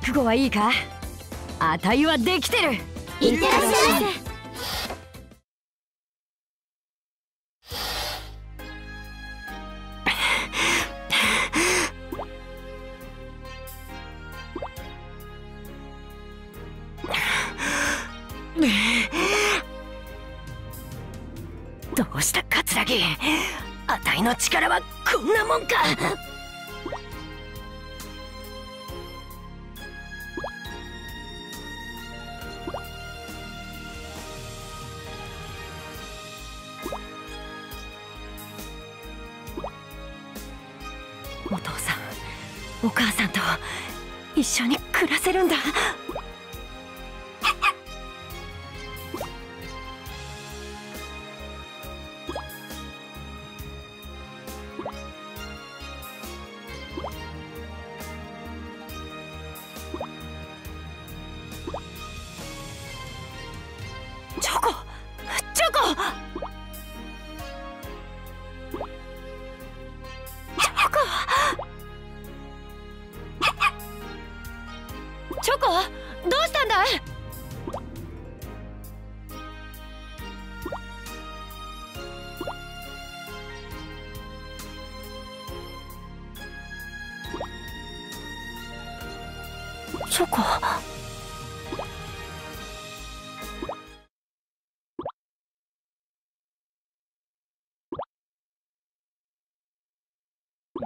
覚悟はいいか？あたいはできてる。いってらっしゃい。どうした？桂木あたいの力はこんなもんかお母さんと一緒に暮らせるんだ。チョコ！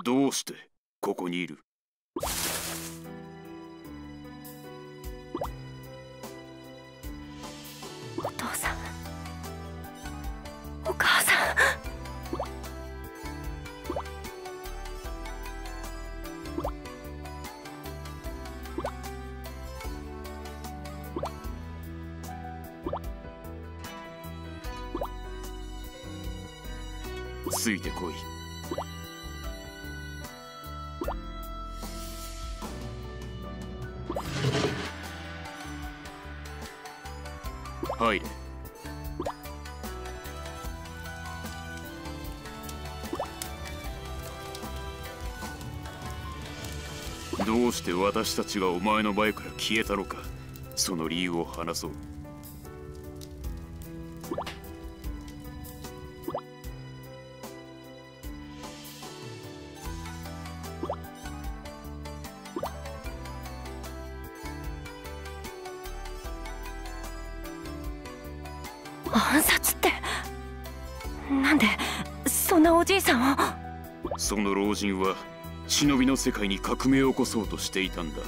どうしてここにいる？お父さん。お母さん。ついてこい私たちがお前の前から消えたのか。その理由を話そう。暗殺って？なんでそんなおじいさんを？その老人は忍びの世界に革命を起こそうとしていたんだ。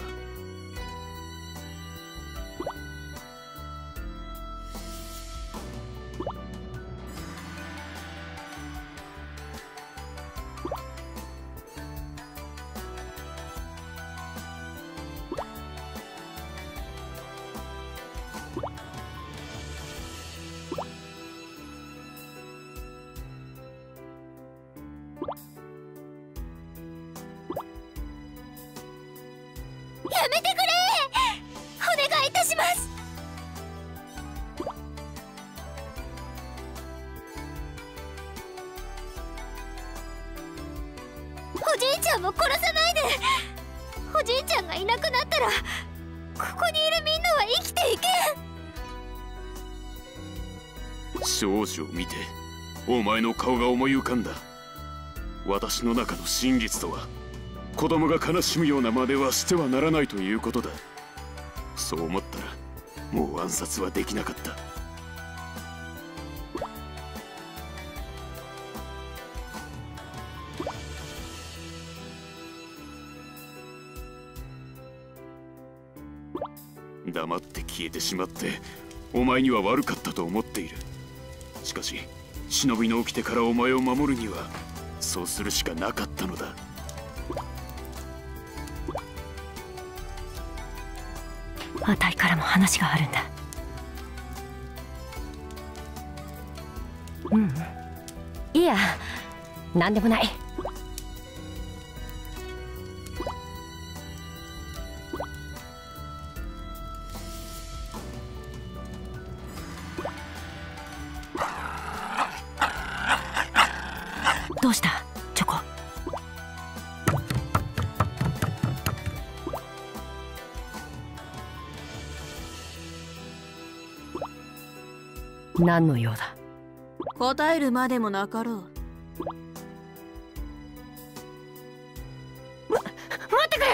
少女を見てお前の顔が思い浮かんだ。私の中の真実とは子供が悲しむような真似はしてはならないということだ。そう思ったらもう暗殺はできなかった。黙って消えてしまってお前には悪かったと思っている。しかし忍びの起きてからお前を守るにはそうするしかなかったのだ。あたいからも話があるんだ。うん。うんいや何でもない。何の用だ？答えるまでもなかろう。待ってくれ！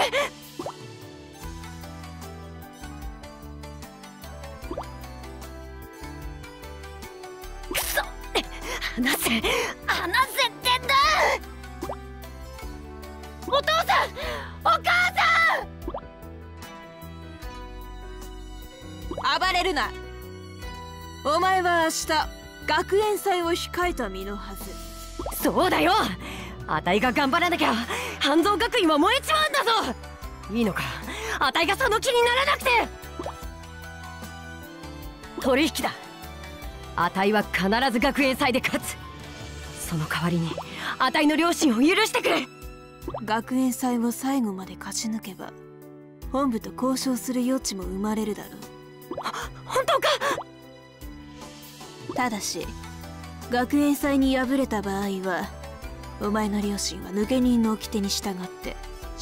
くそ！離せ離せってんだ！お父さん！お母さ暴れるなお前は明日学園祭を控えた身のはず。んそうだよ。あたいが頑張らなきゃ半蔵学院は燃えちまうんだぞ。いいのか。あたいがその気にならなくて。取引だ。あたいは必ず学園祭で勝つ。その代わりにあたいの両親を許してくれ。学園祭を最後まで勝ち抜けば本部と交渉する余地も生まれるだろう。本当か？ただし学園祭に敗れた場合はお前の両親は抜け人の掟に従って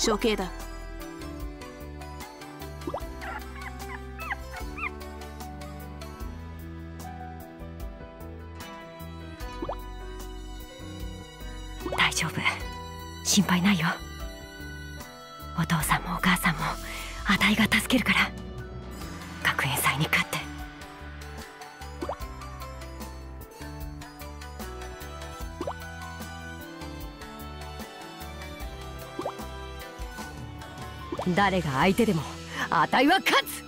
処刑だ。大丈夫。心配ないよ。お父さんもお母さんもあたいが助けるから学園祭に勝って。誰が相手でもあたいは勝つ。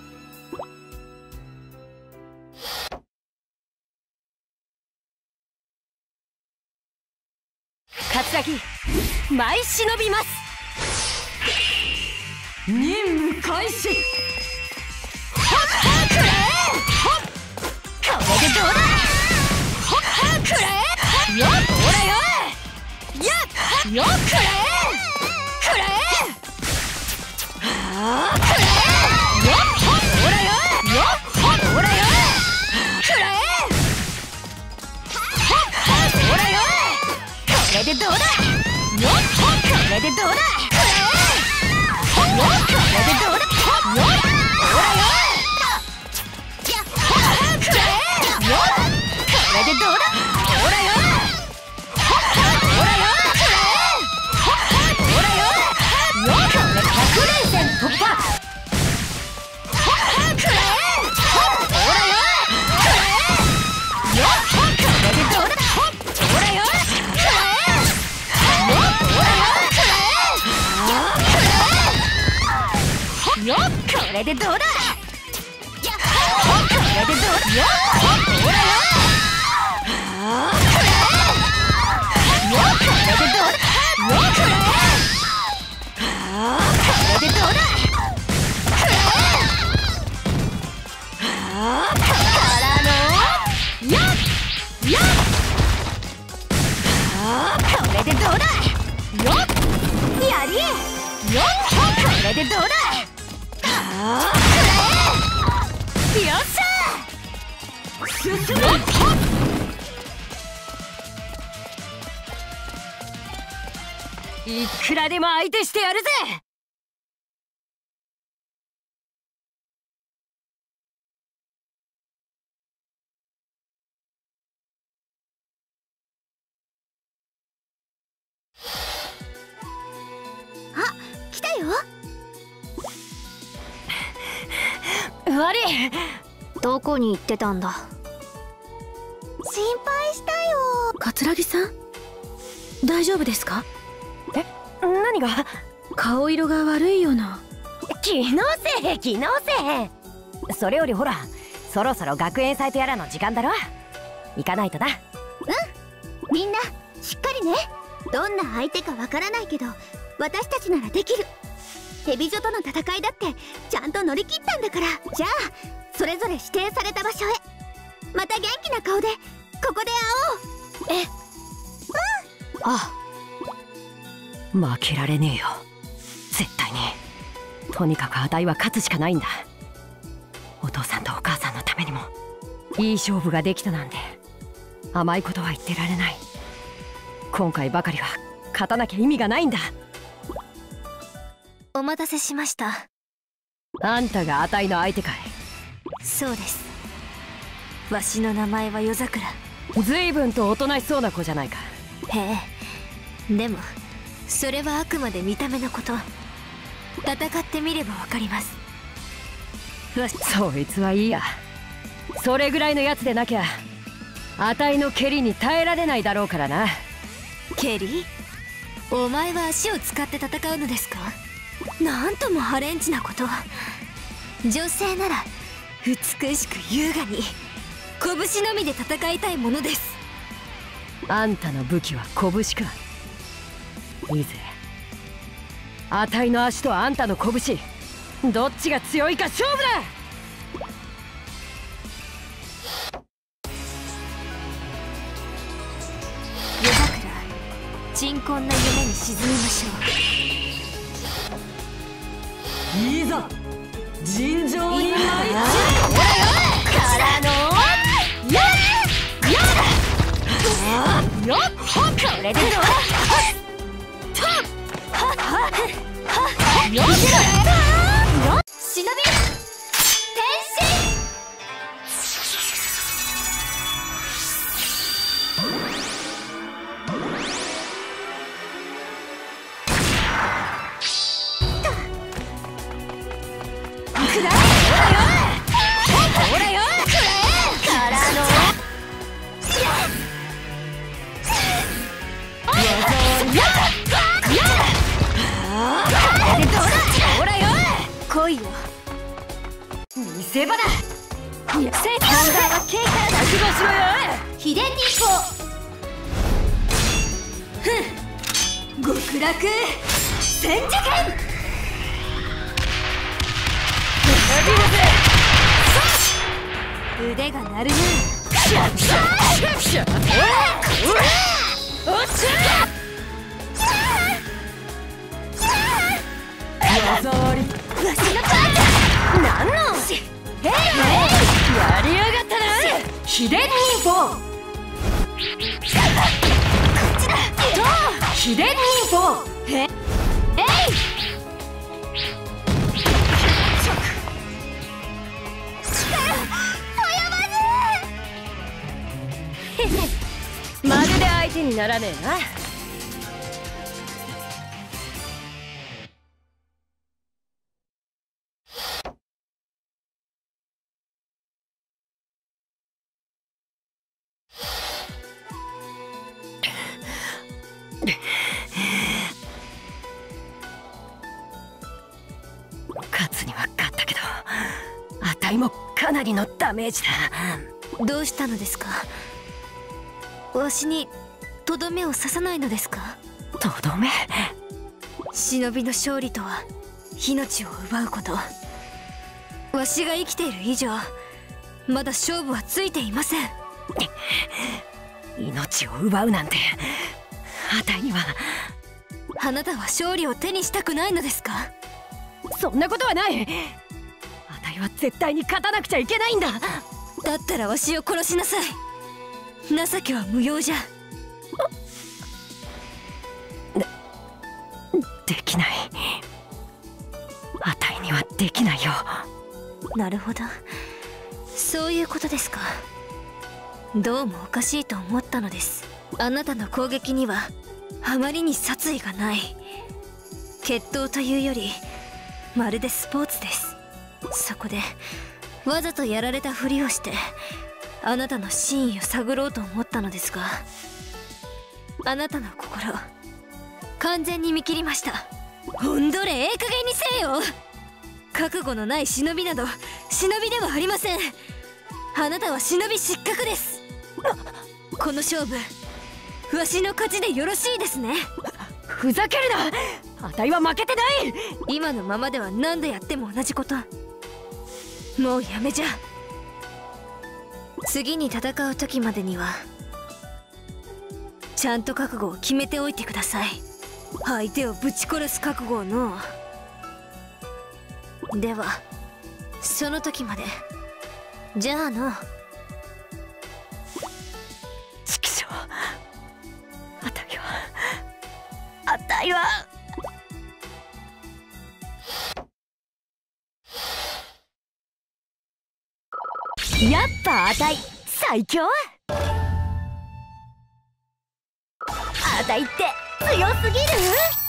桂木舞い忍びます。任務開始。ほっくれほっこれでどうだほっくれよっほらよいやよっくれれよっほらよよっほらよくれほっほらよこれでどうだれでどうだ？これでどうだよ？っこれでどうだ？よっ！くれこれでどうだくれからのやれでどうだ？いくらでも相手してやるぜ。悪い。どこに行ってたんだ？心配したよ。桂木さん？大丈夫ですか？何が？顔色が悪いよな。気のせい気のせい。それよりほらそろそろ学園祭とやらの時間だろ。行かないとな。みんなしっかりね。どんな相手かわからないけど私たちならできるヘビ女との戦いだってちゃんと乗り切ったんだから。じゃあそれぞれ指定された場所へ。また元気な顔でここで会おう。え？うんあ。負けられねえよ。絶対に。とにかくあたいは勝つしかないんだ。お父さんとお母さんのためにも。いい勝負ができたなんて。甘いことは言ってられない。今回ばかりは勝たなきゃ意味がないんだ。お待たせしました。あんたがあたいの相手かい。そうです。わしの名前は夜桜。随分とおとなしそうな子じゃないか。へえ。でもそれはあくまで見た目のこと。戦ってみればわかります。わそいつはいいや。それぐらいのやつでなきゃあたいの蹴りに耐えられないだろうからな。ケリーお前は足を使って戦うのですか？なんともハレンチなこと女性なら美しく優雅に拳のみで戦いたいものです。あんたの武器は拳か。いいぜ。あたいの足とあんたの拳。どっちが強いか勝負だ。鎮魂な夢に沈みましょういざ尋常に参っからのやっよっこれでどうよっ忍ほらよ。からのほらよ。来いよ。見せ場だセーは警戒覚悟しろよ。秘伝日光極楽千手剣腕が鳴るのパなんのーやりやがったな秘伝忍法秘伝忍法えにならねえな。勝つには勝ったけどあたいもかなりのダメージだ。どうしたのですか？わしにとどめを刺さないのですか？とどめ？忍びの勝利とは命を奪うこと。わしが生きている以上まだ勝負はついていません。命を奪うなんて。あたいには。あなたは勝利を手にしたくないのですか？そんなことはない。あたいは絶対に勝たなくちゃいけないんだ。だったらわしを殺しなさい。情けは無用じゃなるほど。そういうことですか。どうもおかしいと思ったのです。あなたの攻撃にはあまりに殺意がない。決闘というよりまるでスポーツです。そこでわざとやられたふりをしてあなたの真意を探ろうと思ったのですがあなたの心完全に見切りました。ほんどれええ加減にせえよ。覚悟のない忍びなど忍びではありません。あなたは忍び失格です。この勝負わしの勝ちでよろしいですね。ふざけるな。あたいは負けてない。今のままでは何度やっても同じこと。もうやめじゃ。次に戦う時までにはちゃんと覚悟を決めておいてください。相手をぶち殺す覚悟をのではその時まで。じゃあの畜生あたいは。いわやっぱあたい最強？あたいって強すぎる？